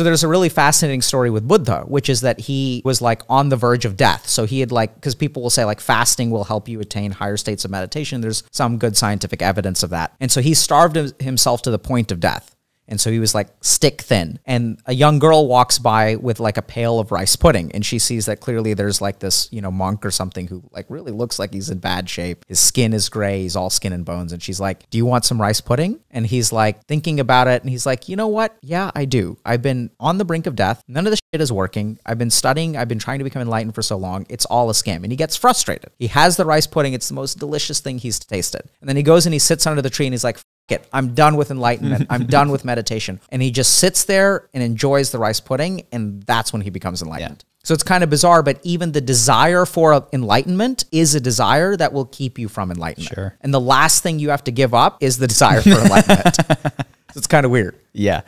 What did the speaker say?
So there's a really fascinating story with Buddha, which is that he was like on the verge of death. So he had like, because people will say like fasting will help you attain higher states of meditation. There's some good scientific evidence of that. And so he starved himself to the point of death. And so he was like stick thin. And a young girl walks by with like a pail of rice pudding. And she sees that clearly there's like this, you know, monk or something who like really looks like he's in bad shape. His skin is gray. He's all skin and bones. And she's like, Do you want some rice pudding? And he's like thinking about it. And he's like, You know what? Yeah, I do. I've been on the brink of death. None of the shit is working. I've been studying. I've been trying to become enlightened for so long. It's all a scam. And he gets frustrated. He has the rice pudding. It's the most delicious thing he's tasted. And then he goes and he sits under the tree and he's like, it. I'm done with enlightenment. I'm done with meditation. And he just sits there and enjoys the rice pudding. And that's when he becomes enlightened. Yeah. So it's kind of bizarre, but even the desire for enlightenment is a desire that will keep you from enlightenment. Sure. And the last thing you have to give up is the desire for enlightenment. so it's kind of weird. Yeah.